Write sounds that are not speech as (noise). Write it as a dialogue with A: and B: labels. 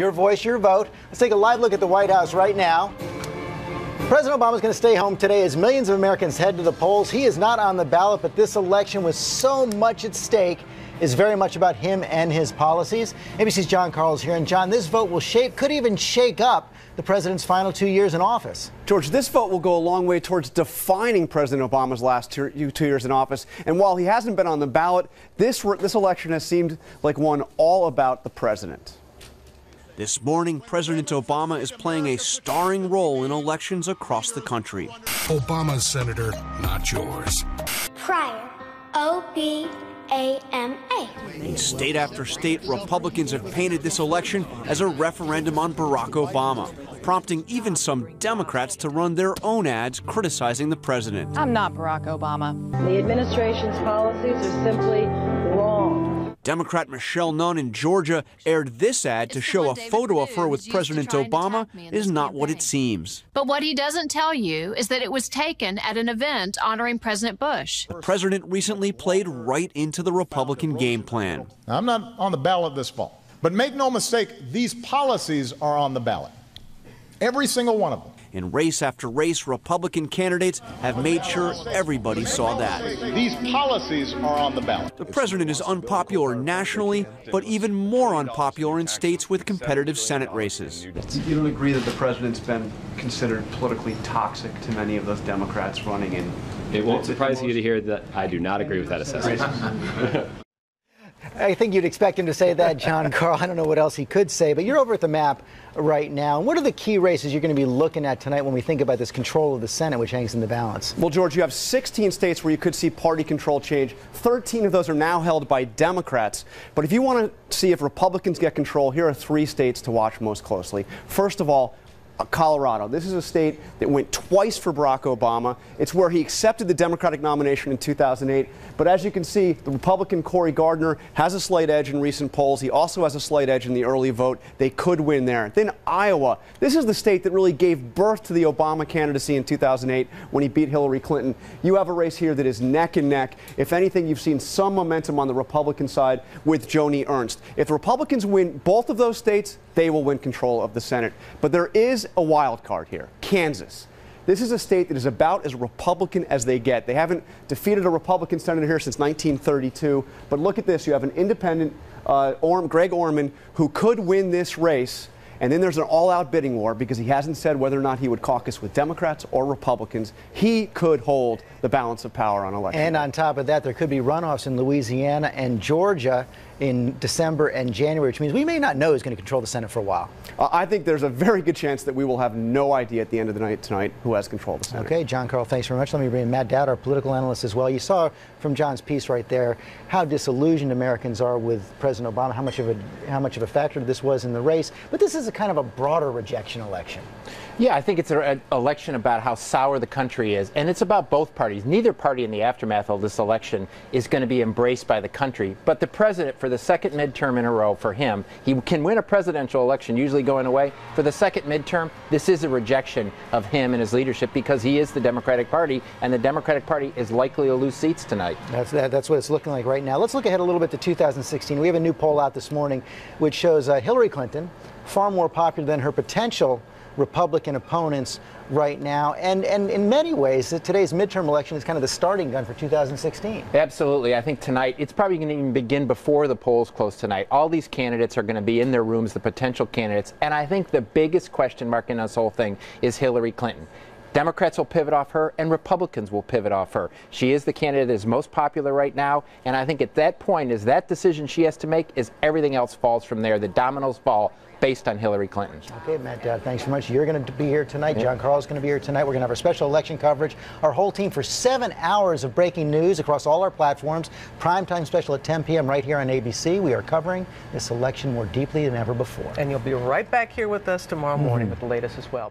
A: Your voice, your vote. Let's take a live look at the White House right now. President Obama is going to stay home today as millions of Americans head to the polls. He is not on the ballot, but this election with so much at stake is very much about him and his policies. ABC's John Karl is here. And John, this vote will shape, could even shake up the president's final two years in office.
B: George, this vote will go a long way towards defining President Obama's last two, two years in office. And while he hasn't been on the ballot, this, this election has seemed like one all about the president.
C: This morning, President Obama is playing a starring role in elections across the country.
D: Obama's senator, not yours.
E: Pryor, O B A M A.
C: In state after state, Republicans have painted this election as a referendum on Barack Obama, prompting even some Democrats to run their own ads criticizing the president.
F: I'm not Barack Obama.
G: The administration's policies are simply wrong.
C: Democrat Michelle Nunn in Georgia aired this ad to show a photo of her with President Obama is not what it seems.
F: But what he doesn't tell you is that it was taken at an event honoring President Bush.
C: The president recently played right into the Republican game plan.
H: I'm not on the ballot this fall. But make no mistake, these policies are on the ballot. Every single one of them.
C: In race after race, Republican candidates have made sure everybody saw that.
H: These policies are on the ballot.
C: The president is unpopular nationally, but even more unpopular in states with competitive Senate races.
B: You don't agree that the president's been considered politically toxic to many of those Democrats running in?
I: It won't surprise you to hear that I do not agree with that assessment. (laughs) (laughs)
A: I think you'd expect him to say that, John (laughs) Karl. I don't know what else he could say, but you're over at the map right now. And what are the key races you're going to be looking at tonight when we think about this control of the Senate, which hangs in the balance?
B: Well, George, you have 16 states where you could see party control change. 13 of those are now held by Democrats. But if you want to see if Republicans get control, here are three states to watch most closely. First of all, Uh, Colorado. This is a state that went twice for Barack Obama. It's where he accepted the Democratic nomination in 2008. But as you can see, the Republican Cory Gardner has a slight edge in recent polls. He also has a slight edge in the early vote. They could win there. Then Iowa. This is the state that really gave birth to the Obama candidacy in 2008 when he beat Hillary Clinton. You have a race here that is neck and neck. If anything, you've seen some momentum on the Republican side with Joni Ernst. If the Republicans win both of those states, they will win control of the Senate. But there is a wild card here Kansas. This is a state that is about as Republican as they get. They haven't defeated a Republican senator here since 1932. But look at this you have an independent, uh, Orm, Greg Orman, who could win this race. And then there's an all out bidding war because he hasn't said whether or not he would caucus with Democrats or Republicans. He could hold the balance of power on election.
A: And on top of that, there could be runoffs in Louisiana and Georgia in December and January, which means we may not know who's going to control the Senate for a while.
B: Uh, I think there's a very good chance that we will have no idea at the end of the night tonight who has control of the Senate.
A: Okay, John Karl, thanks very much. Let me bring in Matt Dowd, our political analyst as well. You saw from John's piece right there how disillusioned Americans are with President Obama, how much of a how much of a factor this was in the race. But this is a kind of a broader rejection election.
J: Yeah, I think it's an election about how sour the country is, and it's about both parties. Neither party in the aftermath of this election is going to be embraced by the country. But the president, for the second midterm in a row, for him, he can win a presidential election, usually going away. For the second midterm, this is a rejection of him and his leadership because he is the Democratic Party, and the Democratic Party is likely to lose seats tonight.
A: That's that, that's what it's looking like right now. Let's look ahead a little bit to 2016. We have a new poll out this morning which shows uh, Hillary Clinton far more popular than her potential Republican opponents right now. And, and in many ways, today's midterm election is kind of the starting gun for 2016.
J: Absolutely. I think tonight, it's probably going to even begin before the polls close tonight. All these candidates are going to be in their rooms, the potential candidates. And I think the biggest question mark in this whole thing is Hillary Clinton. Democrats will pivot off her and Republicans will pivot off her. She is the candidate that is most popular right now. And I think at that point, is that decision she has to make, is everything else falls from there. The dominoes fall based on Hillary Clinton.
A: Okay, Matt, uh, thanks very much. You're going to be here tonight. John Karl is going to be here tonight. We're going to have our special election coverage. Our whole team for seven hours of breaking news across all our platforms. Primetime special at 10 p.m. right here on ABC. We are covering this election more deeply than ever before.
K: And you'll be right back here with us tomorrow morning mm -hmm. with the latest as well.